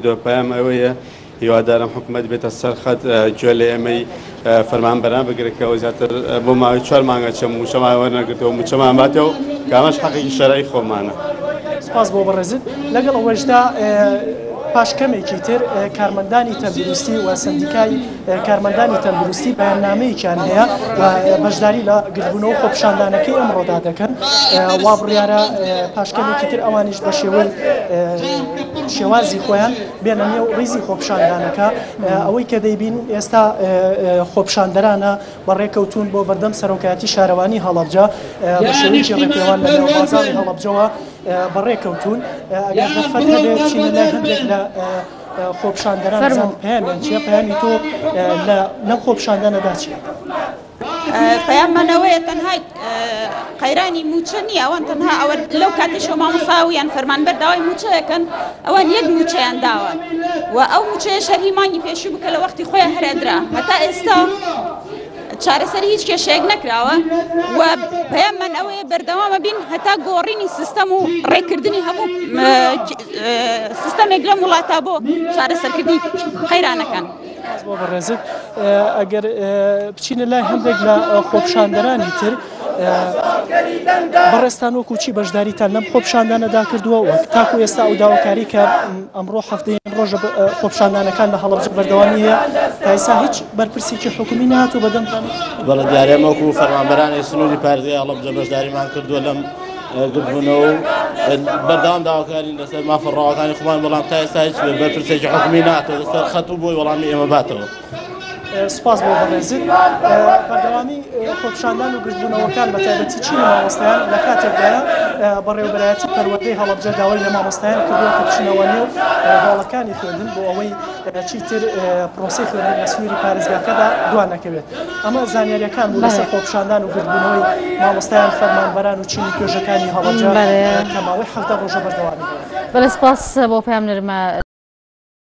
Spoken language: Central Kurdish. دۆپام ئەوەیە هیوادارم حکوومەت بێتە سەرخەت گوێ لە ئێمەی فەرمان بەران بگرێتەوە زیاتر بۆ ماوەی چوار مانگە چەم وچەمان وەرنەگرتەوە وچەمان باتەوە کامەش حەقی شەرعی خۆمانە. سپاس بۆ بەڕێزت لەگەڵ ئەوەشدا پاشکەمێکی تر کارمەندانی تەندروستی و سندیکای کارمەندانی تەندروستی بەیانامەیەکیان هەیە بەشداری لە گربوونەوە خۆپشاندانەکەی ئەمڕۆدا دەکەن وا بڕیارە پاشکەمێکی تر ئەوانیش بە شێوەی شێوازی خۆیان بێنە نێو ڕیزی خۆپشاندانەکە ئەوەی کە دەیبین ئێستا خۆپشاندەرانە بەڕێکەوتون بۆ بەردەم سەرۆکایەتی شارەوانی هەڵەبجا شوکی ڕێپێوان لە نێو بازاری هەڵەبجەوە بەڕێکەوتون ئەگەر دەفەت هەبێت چینە لای هەندێک لە خۆپشاندەران پێیان چیە پەیانی تۆ لە نەم خۆپشاندانەدا چیە. پەیاممەنەوەیە تەنها قەیرانی موچە نیە ئەوان تەنها ئەوە لەو کاتیش مامۆساویان فەرمانبەر داوای موچەیەکەن ئەوان یەک موچەیان داوە و ئەو موچەیە شەرهیمانی پێشی بکە لە وەختی خۆیان هەرێدرا هەتا ئێستا چارەسەر هیچ کێشەیەک نەکراوە و پێم من ئەوەیە بەردەوامە بین هەتا گۆڕینی سیستەم و ڕێکردنی هەموو سیستەمێک لەم وڵاتە بۆ چارەسەرکردی قەیرانەکان. بۆ بەڕێزت ئەگەر بچینە لای هەندێک لە خۆپشاندەرانی تر بەڕێستان وەکو چی بەشداریتان لەم خۆپشاندانەدا کردووە وەک تاکو ئێستا ئەو داواکاری کە ئەمڕۆ هەفتەیە ڕۆژە خۆپشاندانەکان لە هەڵەبج بەردەوامە تایسا هیچ بەرپرسێکی حکومی نهاتوو بەدەم بەڵە دیارێمەکو و فەرمانبەرانی سنووری پارتی هەڵەبجە بەشداریمان کردووە لەم دبنەوە بەردام داواکاری لەسەر مافڕاوەکانی خمان بەڵام تا ئێستا هیچ بەرپرسێکی حکومی ناتەوە لەسەر خەت و بۆی وەڵامی ئێمە باتەوە. سپاس بۆ بەڕێزیت بەردەوامی خۆپشاندان و گشتبوونەوەکان بە تایبەتی چین مامۆستایان لە کاتێکدا بەڕێوەبەرایەتی پەروەدەی هەڵبجە داوای لە مامۆستایان کردووە بچینەوە نێو باڵەکانی خوێندن بۆ ئەوەی چی تر پرۆسی خوێندن لە سنووری پارێزگاکەدا دوان نەکەوێت ئەمە زانیاریەکان و لەسەر خۆپشاندان و گردبوونەوەی مامۆستایان فەرمانبەران و چینی توێژەکانی هەڵبجە کەماوەی حەفتە ڕۆژە بەردەوامی بەلەسپاس بۆ پێم نرمە